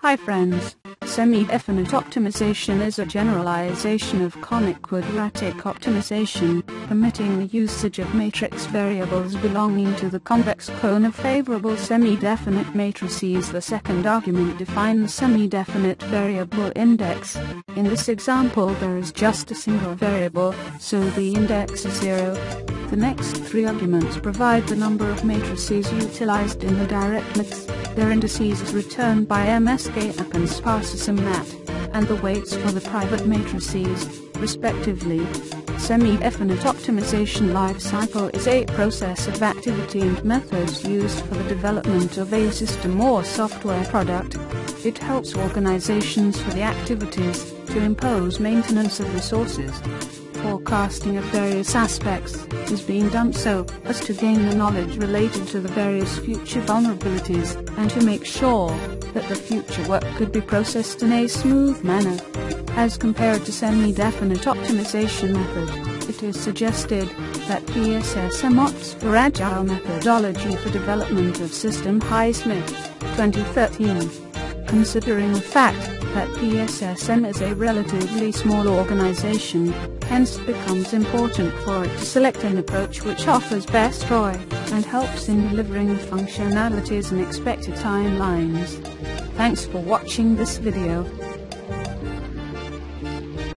Hi friends, semi-definite optimization is a generalization of conic quadratic optimization, permitting the usage of matrix variables belonging to the convex cone of favorable semi-definite matrices. The second argument defines semi-definite variable index. In this example there is just a single variable, so the index is zero. The next three arguments provide the number of matrices utilized in the direct mix their indices is returned by MSK and sparse mat, and the weights for the private matrices, respectively. Semi-definite optimization life cycle is a process of activity and methods used for the development of a system or software product. It helps organizations for the activities to impose maintenance of resources forecasting of various aspects is being done so as to gain the knowledge related to the various future vulnerabilities and to make sure that the future work could be processed in a smooth manner. As compared to semi-definite optimization method, it is suggested that PSSM opts for agile methodology for development of system Highsmith 2013. Considering the fact that PSSM is a relatively small organization, hence it becomes important for it to select an approach which offers best ROI and helps in delivering the functionalities and expected timelines. Thanks for watching this video.